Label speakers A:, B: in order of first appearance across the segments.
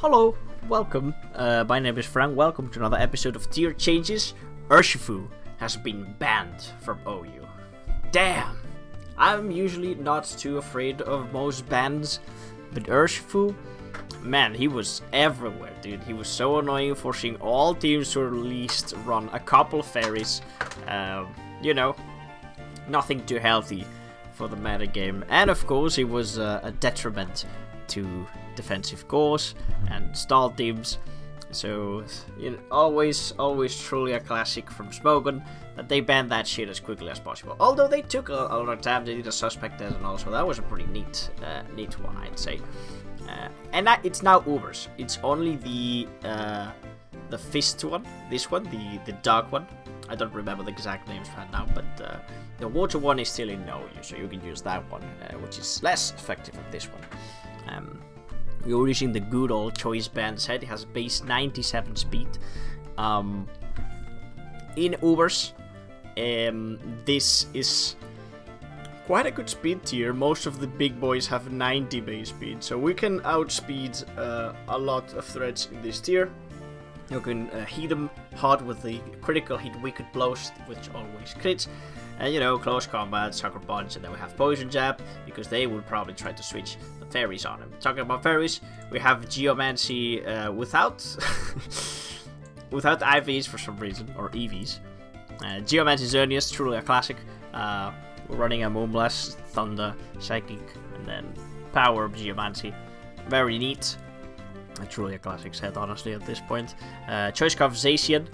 A: Hello, welcome. Uh, my name is Frank. Welcome to another episode of Tier Changes. Urshifu has been banned from OU. Damn! I'm usually not too afraid of most bans, but Urshifu, man, he was everywhere, dude. He was so annoying, forcing all teams to at least run a couple of fairies. Um, you know, nothing too healthy for the meta game. And of course, he was uh, a detriment to defensive cores and stall teams. So, you know, always, always truly a classic from Smogon that they banned that shit as quickly as possible. Although they took a, a lot of time, they did a suspect test and also that was a pretty neat, uh, neat one, I'd say. Uh, and it's now Ubers. It's only the uh, the fist one, this one, the the dark one. I don't remember the exact names right now, but uh, the water one is still in no use, so you can use that one, uh, which is less effective than this one. Um, we're using the good old choice band set. It has base 97 speed. Um, in Ubers, um, this is quite a good speed tier. Most of the big boys have 90 base speed, so we can outspeed uh, a lot of threats in this tier. You can uh, hit them hard with the critical hit wicked blows, which always crits. And you know, close combat, sucker punch, and then we have poison jab, because they will probably try to switch fairies on him. Talking about fairies, we have geomancy uh, without without IVs for some reason, or EVs. Uh, geomancy Xerneas, truly a classic. Uh, we're running a Moonblast, Thunder, Psychic, and then Power of Geomancy. Very neat. Uh, truly a classic set, honestly, at this point. Uh, Choice Scarf Zacian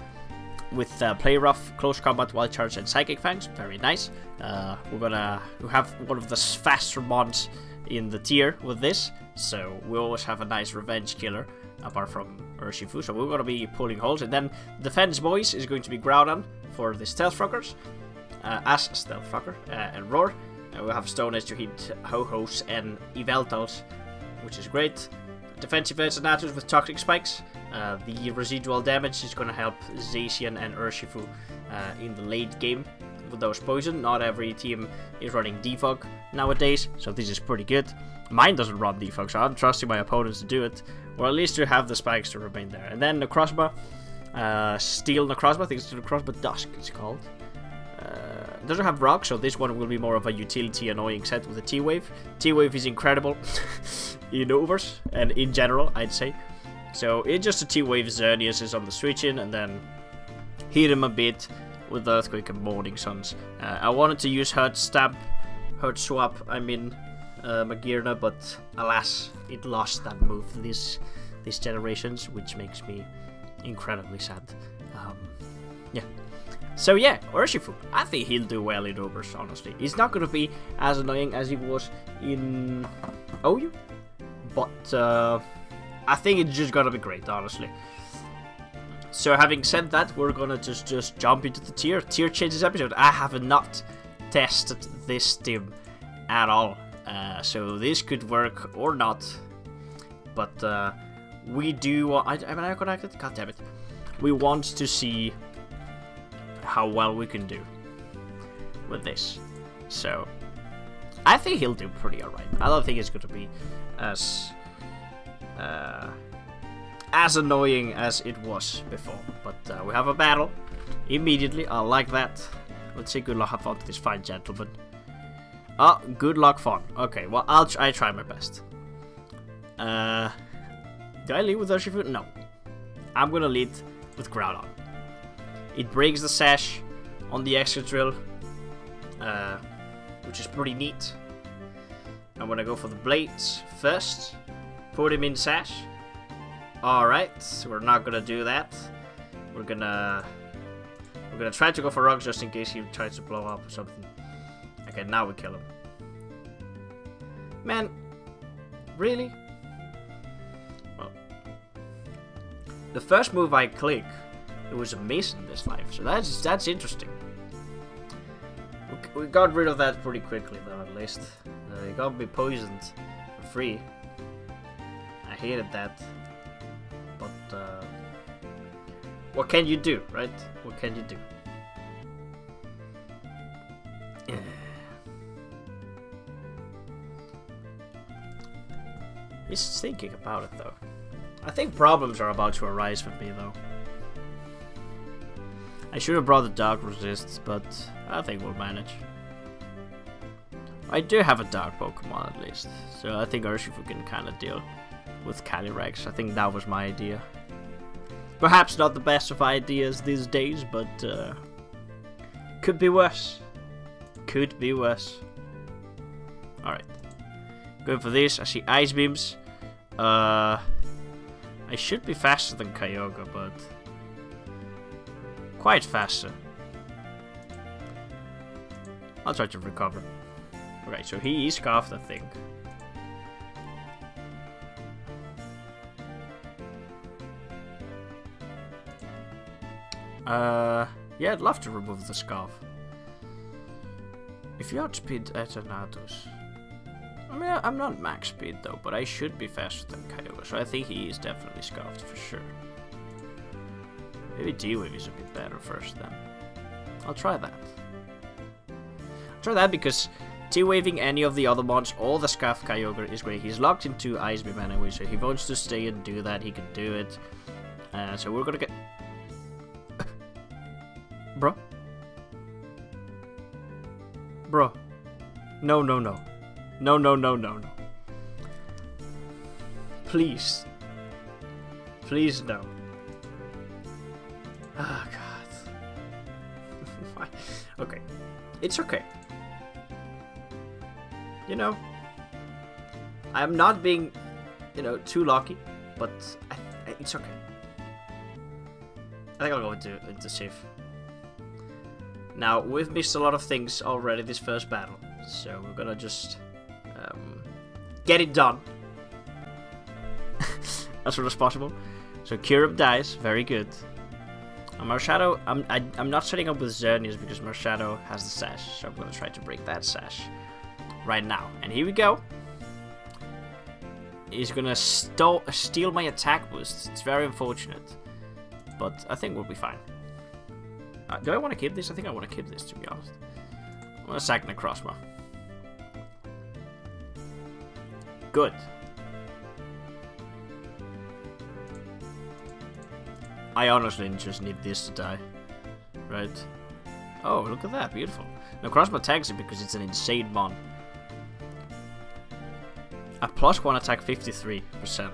A: with uh, Play Rough, Close Combat, Wild Charge, and Psychic Fangs. Very nice. Uh, we're gonna we have one of the faster mons in the tier with this, so we always have a nice revenge killer, apart from Urshifu. So we're gonna be pulling holes, and then Defense Boys is going to be Groudon for the Stealth Rockers, uh, as Stealth Rocker, uh, and Roar. And we have Stone Edge to hit Ho-Ohs and Yveltals, which is great. Defensive Eternatus with Toxic Spikes. Uh, the residual damage is going to help Zacian and Urshifu uh, in the late game those poison. Not every team is running Defog nowadays, so this is pretty good. Mine doesn't run Defog, so I'm trusting my opponents to do it, or at least to have the spikes to remain there. And then Necrozma, uh, Steel Necrozma, I think it's Necrozma Dusk it's called. Uh, it doesn't have rock, so this one will be more of a utility annoying set with a T-Wave. T-Wave is incredible in Ubers, and in general, I'd say. So it's just a T-Wave Xerneas is on the switch in, and then hit him a bit with Earthquake and Morning Suns. Uh, I wanted to use Hurt Stab, Heart Swap, I mean, uh, Magearna, but alas, it lost that move this, this generations, which makes me incredibly sad. Um, yeah. So yeah, Urshifu, I think he'll do well in Ubers, honestly. He's not to be as annoying as he was in OU, but uh, I think it's just to be great, honestly. So having said that, we're gonna just just jump into the tier tier changes episode. I have not tested this team at all, uh, so this could work or not. But uh, we do. I, am I connected? God damn it! We want to see how well we can do with this. So I think he'll do pretty alright. I don't think it's going to be as uh, as annoying as it was before. But uh, we have a battle immediately. I like that. Let's say good luck, have fun to this fine gentleman. Oh, good luck, fun. Okay, well, I'll try, I try my best. Uh, do I lead with Urshifu? No. I'm gonna lead with Groudon. It breaks the sash on the Excadrill, uh, which is pretty neat. I'm gonna go for the blades first. Put him in sash. Alright, we're not gonna do that. We're gonna... We're gonna try to go for rocks just in case he tries to blow up or something. Okay, now we kill him. Man, really? Well, the first move I click, it was a mason this life, so that's that's interesting. We, we got rid of that pretty quickly though, at least. Uh, he got me poisoned for free. I hated that. Uh, what can you do, right? What can you do? He's thinking about it though. I think problems are about to arise for me though. I should have brought the dark resists, but I think we'll manage. I do have a dark Pokemon at least, so I think Urshifu can kind of deal with Calyrex. I think that was my idea. Perhaps not the best of ideas these days, but uh, could be worse. Could be worse. Alright. Going for this, I see Ice Beams. Uh, I should be faster than Kyogre, but quite faster. I'll try to recover. Okay, so he is scarfed, I think. Uh, yeah, I'd love to remove the scarf. If you outspeed Eternatus... I mean, I'm not max speed though, but I should be faster than Kyogre, so I think he is definitely scarfed for sure. Maybe T-Wave is a bit better first then. I'll try that. I'll try that because T-Waving any of the other mods or the Scarf Kyogre is great. He's locked into Ice Beam anyway, so if he wants to stay and do that, he can do it. Uh, so we're gonna get... Bro? Bro. No, no, no. No, no, no, no, no. Please. Please, no. Oh, God. okay. It's okay. You know, I'm not being, you know, too lucky, but I, I, it's okay. I think I'll go into, into safe. Now, we've missed a lot of things already this first battle, so we're gonna just um, get it done as soon as possible. So Kyurem dies, very good. And Marshadow, I'm, I, am i am not setting up with Xerneas because Marshadow has the sash, so I'm gonna try to break that sash right now. And here we go. He's gonna steal my attack boost. It's very unfortunate. But I think we'll be fine. Uh, do I want to keep this? I think I want to keep this, to be honest. I'm gonna sack Necrozma. Good. I honestly just need this to die. Right? Oh, look at that. Beautiful. Necrozma tags it because it's an insane mon. A plus one attack 53%.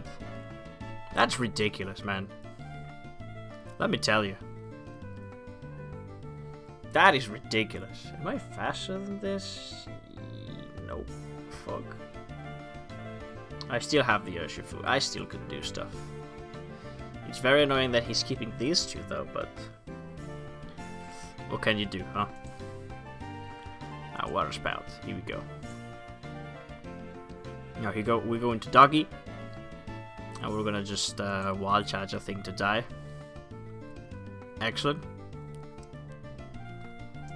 A: That's ridiculous, man. Let me tell you. That is ridiculous. Am I faster than this? Nope. Fuck. I still have the Urshifu. I still could do stuff. It's very annoying that he's keeping these two though, but... What can you do, huh? Ah, water spout. Here we go. Now here go we go into doggy. And we're gonna just uh, wild charge I think to die. Excellent.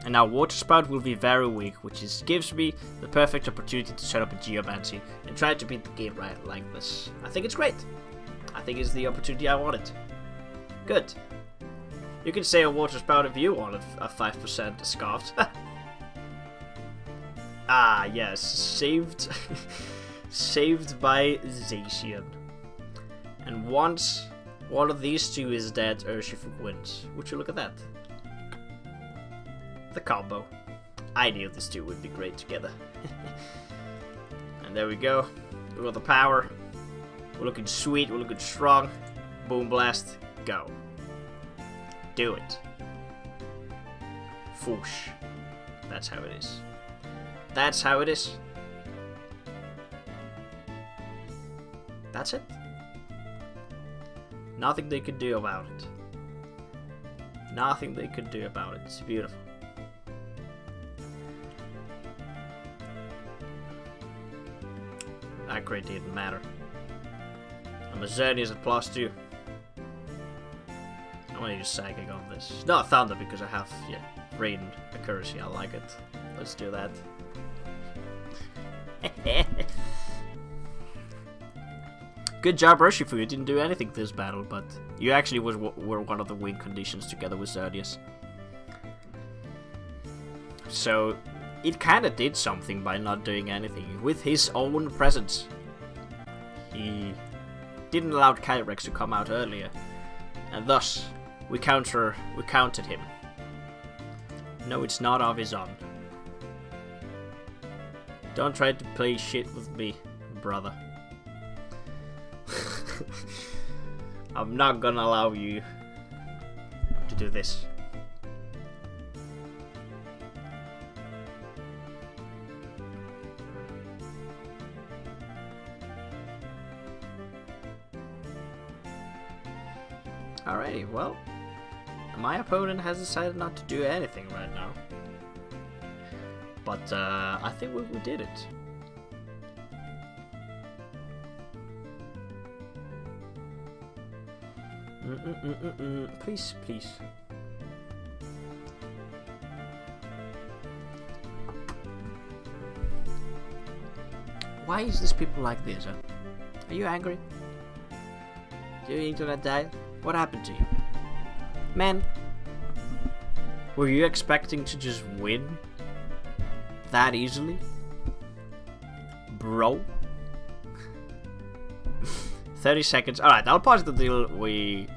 A: And now Water Spout will be very weak, which is, gives me the perfect opportunity to set up a Geomancy and try to beat the game right like this. I think it's great. I think it's the opportunity I wanted. Good. You can say a Water Spout if you wanted a 5% scarfed. ah, yes. Saved. saved by Zacian. And once one of these two is dead, Urshifu wins. Would you look at that? The combo. I knew these two would be great together. and there we go. We got the power. We're looking sweet, we're looking strong. Moonblast, go. Do it. Foosh. That's how it is. That's how it is. That's it. Nothing they could do about it. Nothing they could do about it. It's beautiful. Crit didn't matter. And Mazzani is at plus two. I want to use Psychic on this. Not Thunder because I have, yeah, Rain Accuracy. I like it. Let's do that. Good job, Urshifu. You didn't do anything this battle, but you actually was were one of the win conditions together with Xerneas. So it kinda did something by not doing anything. With his own presence, he didn't allow Calyrex to come out earlier. And thus, we counter we counted him. No, it's not of his own. Don't try to play shit with me, brother. I'm not gonna allow you to do this. Alrighty, well, my opponent has decided not to do anything right now. But uh, I think we, we did it. Mm -mm -mm please, please. Why is this people like this, huh? Are you angry? Do your internet die? What happened to you? Man, were you expecting to just win that easily? Bro? 30 seconds. Alright, I'll pause the deal. We...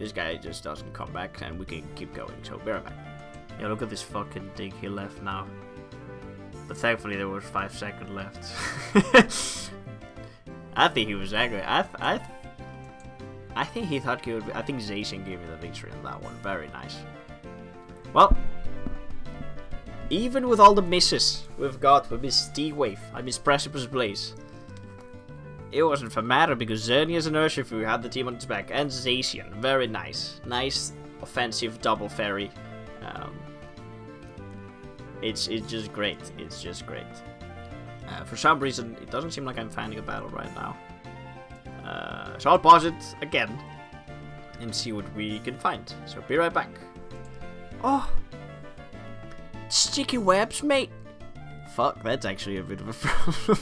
A: This guy just doesn't come back and we can keep going. So, be right back. Yeah, look at this fucking dig he left now. But thankfully there was 5 seconds left. I think he was angry. I, th I I think he thought he would be, I think Zacian gave me the victory on that one. Very nice. Well, even with all the misses we've got with Miss T-Wave and Miss Precipice Blades, it wasn't for matter because Xerneas and Urshifu had the team on its back, and Zacian. Very nice. Nice offensive double fairy. Um, it's, it's just great. It's just great. Uh, for some reason, it doesn't seem like I'm finding a battle right now. Uh, so I'll pause it again and see what we can find. So be right back. Oh, sticky webs, mate. Fuck, that's actually a bit of a problem.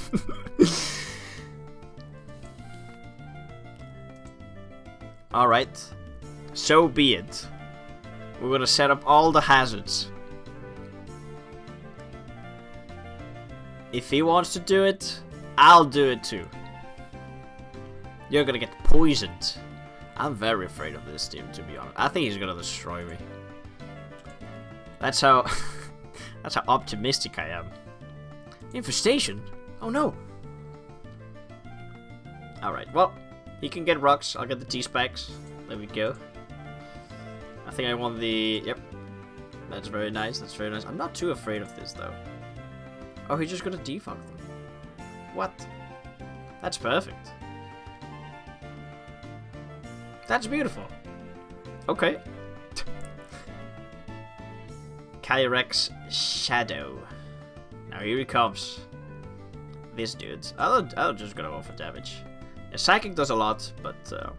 A: Alright, so be it. We're gonna set up all the hazards. If he wants to do it, I'll do it too. You're gonna get poisoned. I'm very afraid of this team, to be honest. I think he's gonna destroy me. That's how... that's how optimistic I am. Infestation? Oh no! Alright, well, he can get rocks. I'll get the T-Spikes. There we go. I think I won the... Yep. That's very nice. That's very nice. I'm not too afraid of this, though. Oh, he's just gonna defog them. What? That's perfect. That's beautiful. Okay. Calyrex Shadow. Now here he comes. This dude. I'll, I'll just go for damage. Yeah, Psychic does a lot, but uh,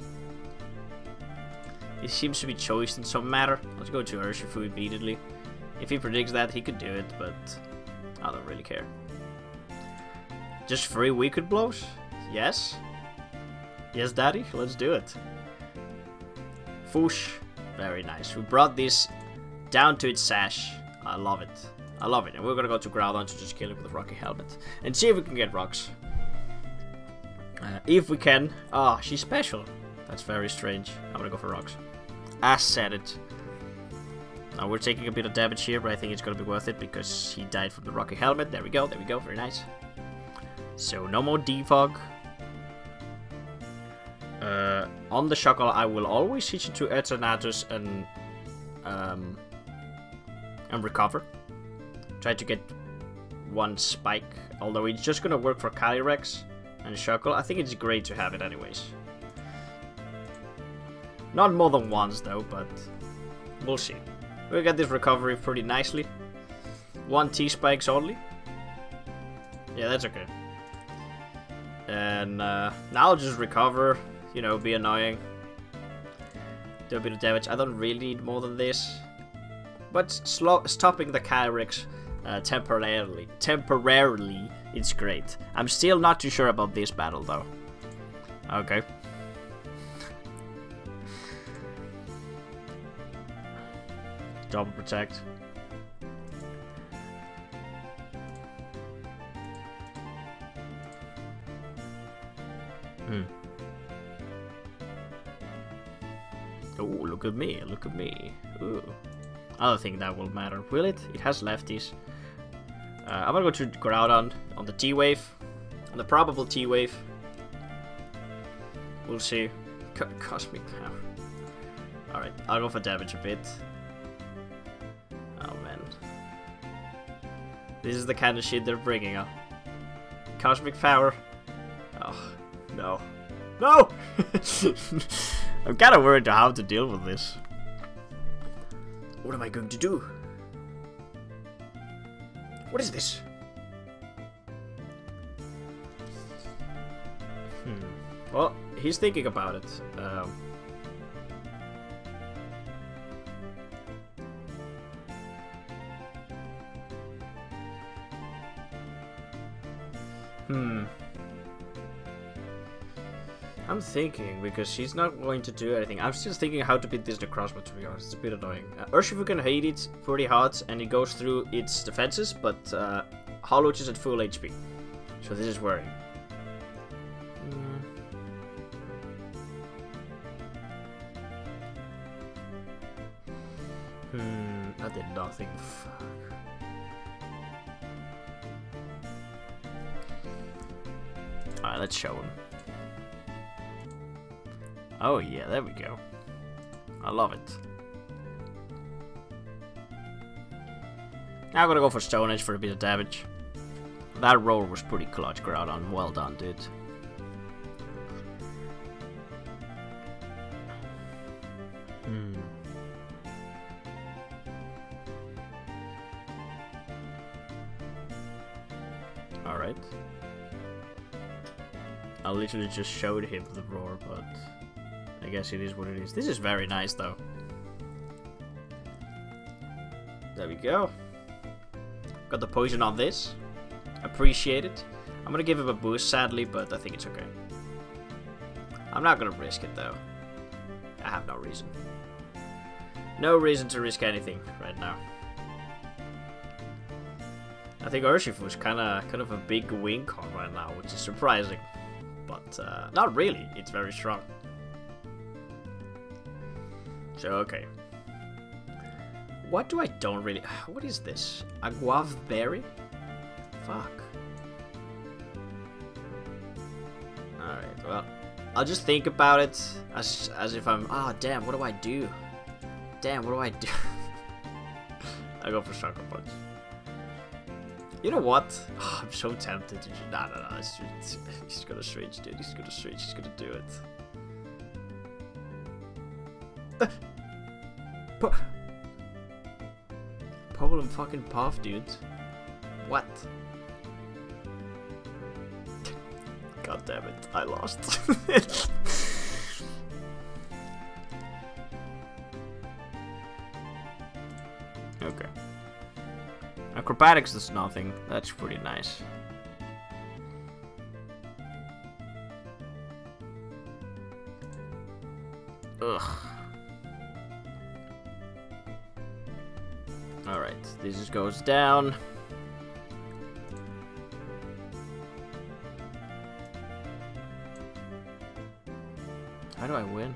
A: he seems to be choice in some matter. Let's go to Urshifu immediately. If he predicts that, he could do it, but I don't really care. Just three Wicked Blows? Yes? Yes, daddy? Let's do it. Foosh. Very nice. We brought this down to its sash. I love it. I love it. And we're gonna go to Groudon to just kill it with a Rocky Helmet. And see if we can get rocks. Uh, if we can. Ah, oh, she's special. That's very strange. I'm gonna go for rocks. I said it. Now we're taking a bit of damage here, but I think it's gonna be worth it because he died from the Rocky Helmet. There we go, there we go, very nice. So no more defog. Uh, on the Shuckle, I will always switch to Eternatus and um, and recover. Try to get one spike, although it's just gonna work for Calyrex and Shuckle. I think it's great to have it anyways. Not more than once though, but we'll see. We get this recovery pretty nicely. One T-spikes only. Yeah, that's okay. And uh, now I'll just recover you know, be annoying. Do a bit of damage. I don't really need more than this. But stopping the Calyrex uh, temporarily, temporarily, it's great. I'm still not too sure about this battle though. Okay. Double protect. Hmm. Oh, look at me, look at me. Ooh. I don't think that will matter. Will it? It has lefties. Uh, I'm gonna go to Groudon on the T-Wave. On the probable T-Wave. We'll see. Co Cosmic Power. Alright, I'll go for damage a bit. Oh man. This is the kind of shit they're bringing up. Cosmic Power. Oh, no. No! I'm kind of worried to how to deal with this. What am I going to do? What is this? Hmm. Well, he's thinking about it. Um, hmm. Thinking because she's not going to do anything. I'm still thinking how to beat this Necrozma to be honest. It's a bit annoying. Uh, Urshifu can hate it pretty hard and it goes through its defenses, but uh, Hollow is at full HP. So this is worrying. It. Now I'm gonna go for Stone Edge for a bit of damage. That roll was pretty clutch, Groudon. Well done, dude. Hmm. Alright. I literally just showed him the roar, but guess it is what it is. This is very nice, though. There we go. Got the poison on this. Appreciate it. I'm gonna give him a boost, sadly, but I think it's okay. I'm not gonna risk it, though. I have no reason. No reason to risk anything right now. I think Urshifu is kind of kind of a big win con right now, which is surprising. But uh, not really. It's very strong. So, okay. What do I don't really... What is this? A guava berry? Fuck. Alright, well... I'll just think about it as, as if I'm... Ah, oh, damn, what do I do? Damn, what do I do? I go for Sucker Punch. You know what? Oh, I'm so tempted to. Nah, nah, nah. He's gonna switch, dude. He's gonna switch. He's gonna do it. Po Problem fucking Puff, dudes. What? God damn it, I lost. okay. Acrobatics is nothing. That's pretty nice. Ugh. Goes down. How do I win?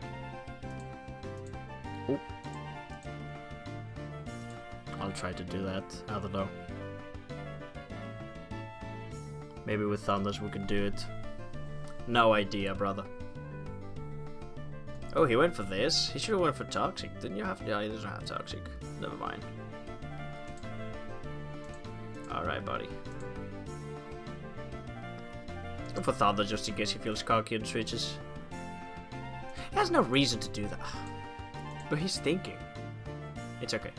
A: Oh. I'll try to do that. I don't know. Maybe with Thunders we can do it. No idea, brother. Oh, he went for this. He should have went for Toxic. Didn't you have? Yeah, oh, he doesn't have Toxic. Never mind. Alright, buddy. Go for Thunder just in case he feels cocky and switches. He has no reason to do that. But he's thinking. It's okay.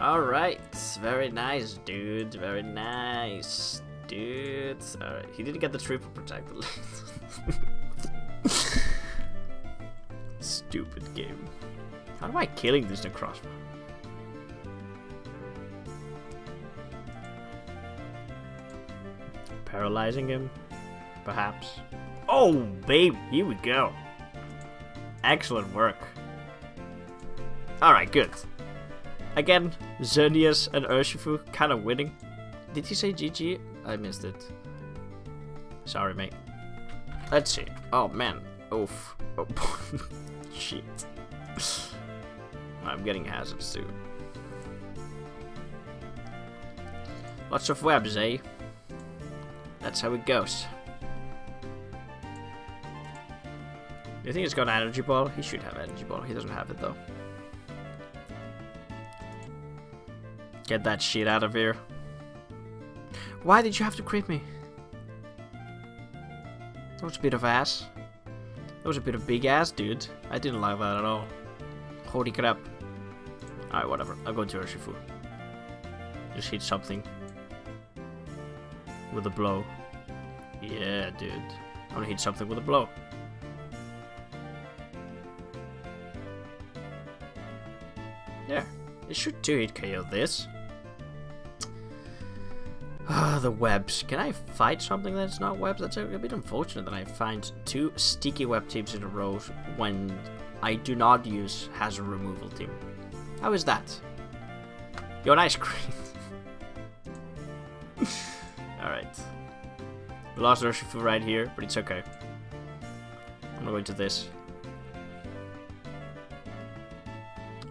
A: Alright, very nice, dude. Very nice, dude. Alright, he didn't get the triple protect. Stupid game. How am I killing this Necrozma? Paralyzing him? Perhaps. Oh, babe, here we go. Excellent work. Alright, good. Again, Xerneas and Urshifu kind of winning. Did he say GG? I missed it. Sorry, mate. Let's see. Oh, man. Oof. Oh, shit. I'm getting hazards too. Lots of webs, eh? That's how it goes. You think he's got an energy ball? He should have an energy ball. He doesn't have it though. Get that shit out of here. Why did you have to creep me? That was a bit of ass. That was a bit of big ass, dude. I didn't like that at all. Holy crap. Alright, whatever. I'll go to Urshifu. Just hit something. With a blow. Yeah, dude. I'm gonna hit something with a blow. Yeah. It should 2-hit KO this. Ah, the webs. Can I fight something that's not webs? That's a, a, bit unfortunate that I find two sticky web teams in a row when I do not use hazard removal team. How is that? You're nice cream. Alright. We lost Urshifu right here, but it's okay. I'm gonna go this.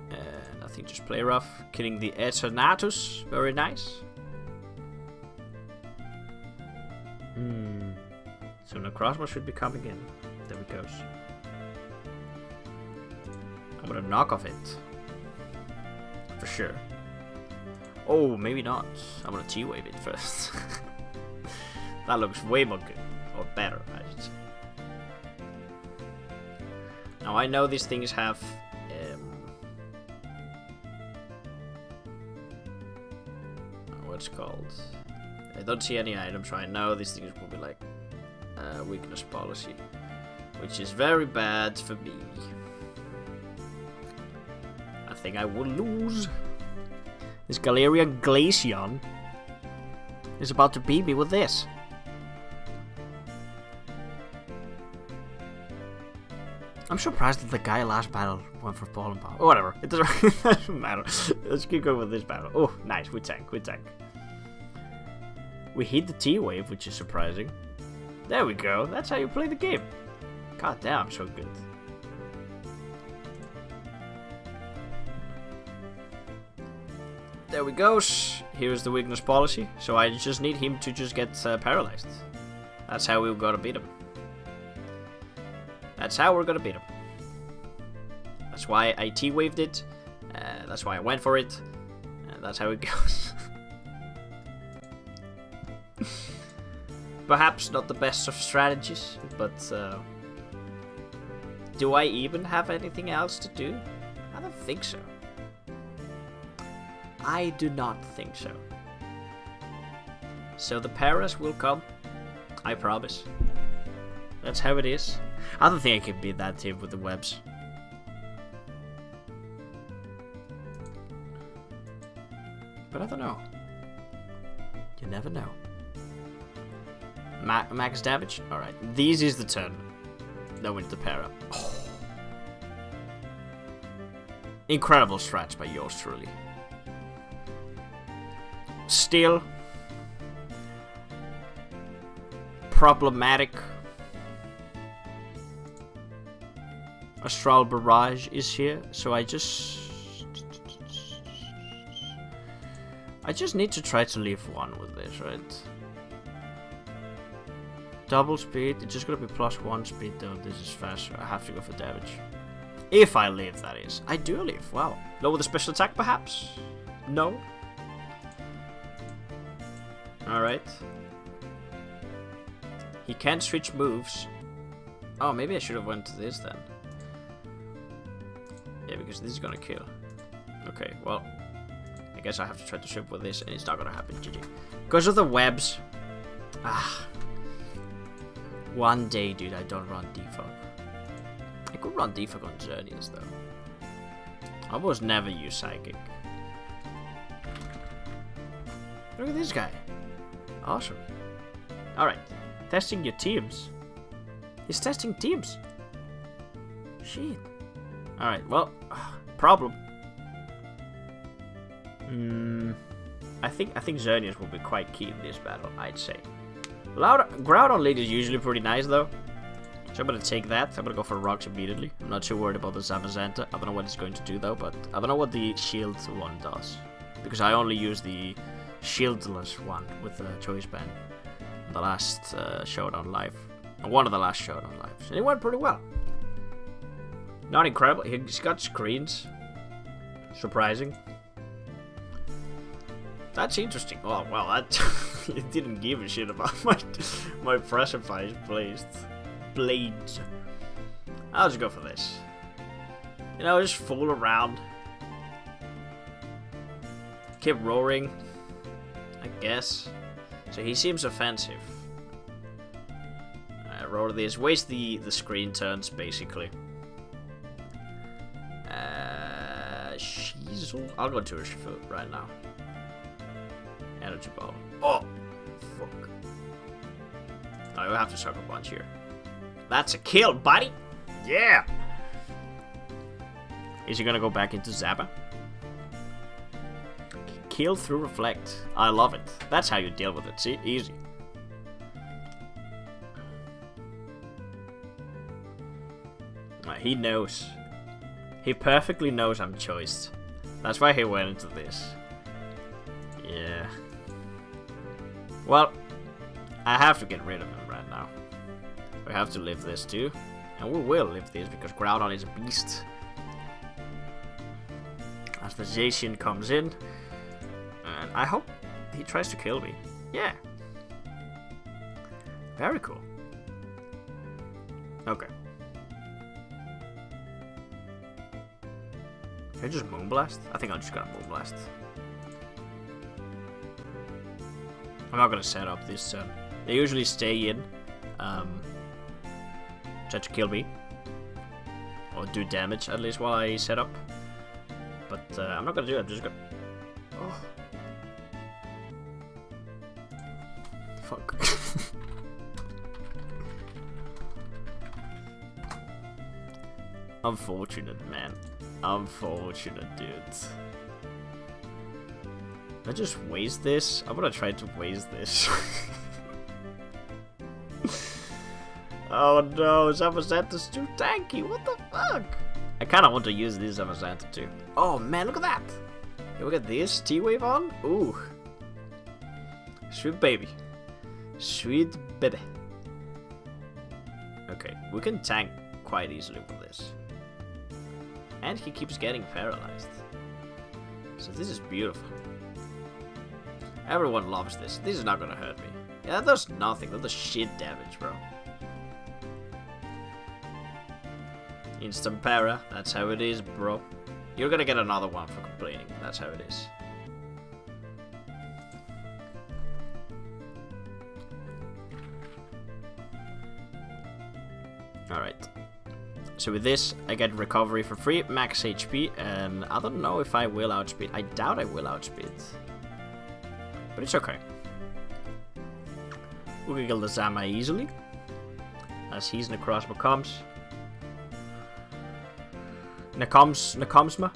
A: And I think just play rough. Killing the Eternatus. Very nice. Hmm. So Necrozma should be coming in. There it goes. I'm gonna knock off it. For sure. Oh, maybe not. I'm gonna T-Wave it first. that looks way more good. Or better, I should say. Now I know these things have... Um, what's called? I don't see any items right now. These things will be like uh, weakness policy, which is very bad for me. I think I will lose. This Galarian Glaceon is about to beat me with this. I'm surprised that the guy last battle went for ball and power. Oh, whatever. It doesn't, it doesn't matter. Let's keep going with this battle. Oh, nice. We tank. We tank. We hit the T-Wave, which is surprising. There we go. That's how you play the game. God damn, I'm so good. There we go. Here's the weakness policy. So I just need him to just get uh, paralyzed. That's how we're gonna beat him. That's how we're gonna beat him. That's why I T-waved it. Uh, that's why I went for it. And that's how it goes. Perhaps not the best of strategies, but uh, do I even have anything else to do? I don't think so. I do not think so. So the Paris will come. I promise. That's how it is. I don't think I can beat that team with the webs. But I don't know. You never know. Ma max damage? Alright. These is the turn. No we need the para. Oh. Incredible stretch by yours truly. Still problematic. Astral Barrage is here, so I just... I just need to try to leave one with this, right? Double speed, it's just gonna be plus one speed though, this is faster, I have to go for damage. If I live, that is. I do live, wow. Lower the special attack perhaps? No? Alright. He can't switch moves. Oh, maybe I should have went to this then. Yeah, because this is gonna kill. Okay, well, I guess I have to try to ship with this, and it's not gonna happen, GG. Because of the webs. Ah. One day, dude, I don't run defog. I could run defog on journeys, though. I almost never use Psychic. Look at this guy. Awesome. Alright. Testing your teams. He's testing teams. Shit. Alright, well, problem. Hmm. I think I think Xerneas will be quite key in this battle, I'd say. Loud, Groudon lead is usually pretty nice though. So I'm gonna take that. I'm gonna go for rocks immediately. I'm not too worried about the Zamazenta. I don't know what it's going to do though, but I don't know what the shield one does. Because I only use the shieldless one with the choice band. The last uh, showdown live. One of the last showdown lives. And it went pretty well. Not incredible. He's got screens. Surprising. That's interesting. Oh, well, that didn't give a shit about my my precipice blades. Blades. I'll just go for this. You know, just fool around. Keep roaring. I guess. So he seems offensive. I roar this. Waste the, the screen turns, basically. I'll go to Urshifu right now. Energy ball. Oh! Fuck. Oh, I will have to sucker punch here. That's a kill, buddy! Yeah! Is he gonna go back into Zappa? Kill through reflect. I love it. That's how you deal with it. See? Easy. He knows. He perfectly knows I'm choiced. That's why he went into this. Yeah. Well, I have to get rid of him right now. We have to live this too. And we will live this because Groudon is a beast. As the Zacian comes in. And I hope he tries to kill me. Yeah. Very cool. Okay. Can I just Moonblast? I think I'm just gonna Moonblast. I'm not gonna set up this turn. They usually stay in. Um, try to kill me. Or do damage at least while I set up. But uh, I'm not gonna do it, I'm just gonna... Oh. Fuck. Unfortunate, man. Unfortunate, dudes. I just waste this? I'm gonna try to waste this. oh no, Zamazenta's too tanky, what the fuck? I kinda want to use this Zamazenta too. Oh man, look at that! Look at this, T-Wave on? Ooh. Sweet baby. Sweet baby. Okay, we can tank quite easily with this. And he keeps getting paralyzed. So this is beautiful. Everyone loves this. This is not gonna hurt me. Yeah, that does nothing. That does shit damage, bro. Instant para. That's how it is, bro. You're gonna get another one for complaining. That's how it is. Alright. So with this, I get recovery for free, max HP, and I don't know if I will outspeed. I doubt I will outspeed. But it's okay. We can kill the Zama easily. As he's in the Necrozma comes. Nakoms Nakomsma.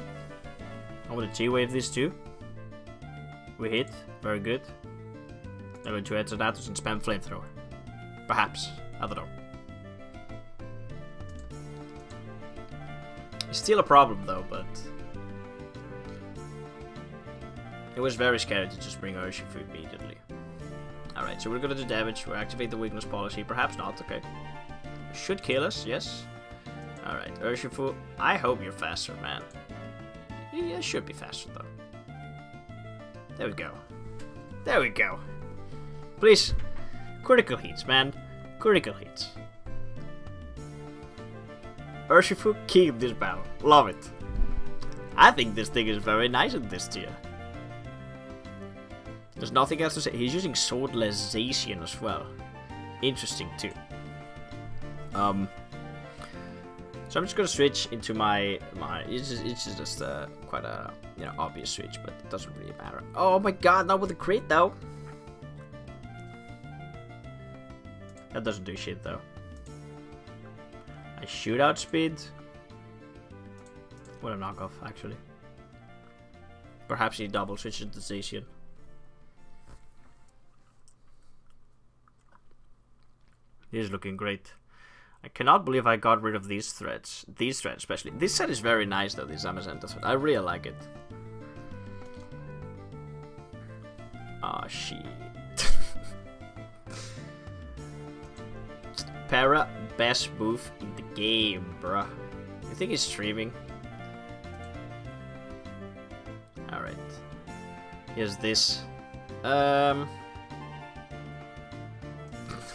A: I'm gonna T-wave this too. We hit. Very good. I'm going to enter that and spam flamethrower. Perhaps. Still a problem though, but... It was very scary to just bring Urshifu immediately. Alright, so we're gonna do damage, we'll activate the weakness policy, perhaps not, okay. Should kill us, yes. Alright, Urshifu, I hope you're faster, man. Yeah, should be faster though. There we go. There we go. Please, critical hits, man. Critical hits. Urshifu, keep this battle. Love it. I think this thing is very nice in this tier. There's nothing else to say. He's using Swordless Zacian as well. Interesting too. Um. So I'm just gonna switch into my my. It's just, it's just uh, quite a you know obvious switch, but it doesn't really matter. Oh my god! Not with the crit though. That doesn't do shit though. Shootout speed? What a knockoff, actually. Perhaps he double switches to Zacian. He's looking great. I cannot believe I got rid of these threads. These threads, especially. This set is very nice, though, this Amazon thread. I really like it. Ah, oh, shit. Para, best move in the game, bruh. You think he's streaming? Alright. Here's this. Um...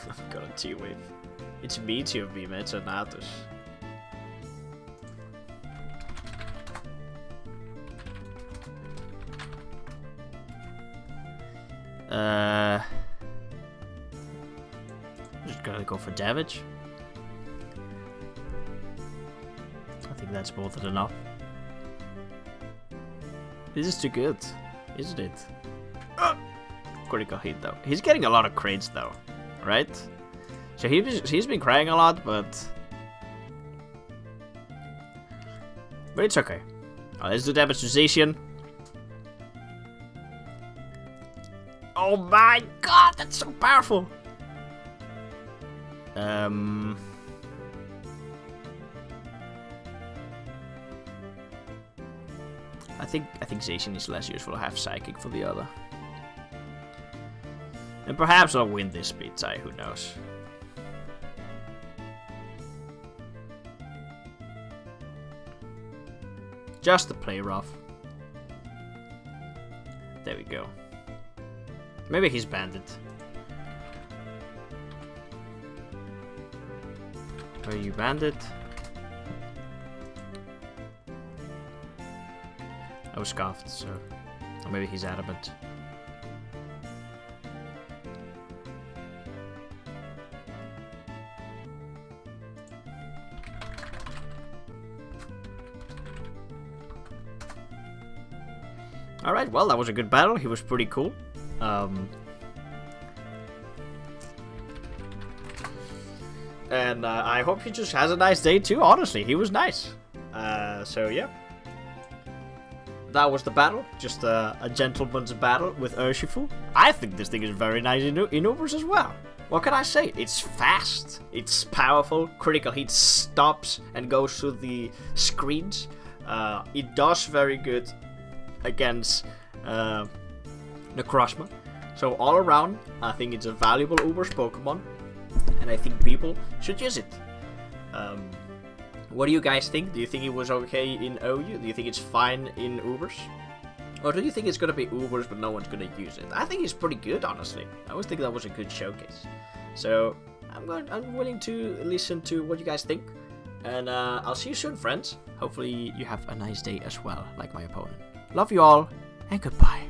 A: I've got a T-Wave. It's me to be Metonatus. Uh, damage. I think that's more than enough. This is too good, isn't it? Ah! Critical hit though. He's getting a lot of crits though, right? So he, he's been crying a lot, but... But it's okay. Oh, let's do damage to Zacian. Oh my god, that's so powerful! Um... I think I think Zacian is less useful. I have Psychic for the other. And perhaps I'll win this speed tie, who knows. Just to play rough. There we go. Maybe he's banded. Are you banded? I was scarfed, so... Or maybe he's adamant. Alright, well, that was a good battle. He was pretty cool. Um, and uh, I hope he just has a nice day too, honestly. He was nice. Uh, so, yeah. That was the battle. Just a, a gentleman's battle with Urshifu. I think this thing is very nice in, in Ubers as well. What can I say? It's fast, it's powerful, critical hit stops and goes through the screens. Uh, it does very good against uh, Necrozma. So all around, I think it's a valuable Ubers Pokemon, and I think people should use it. Um, what do you guys think? Do you think it was okay in OU? Do you think it's fine in Ubers? Or do you think it's gonna be Ubers but no one's gonna use it? I think it's pretty good, honestly. I always think that was a good showcase. So I'm going. I'm willing to listen to what you guys think, and uh, I'll see you soon, friends. Hopefully you have a nice day as well, like my opponent. Love you all, and goodbye.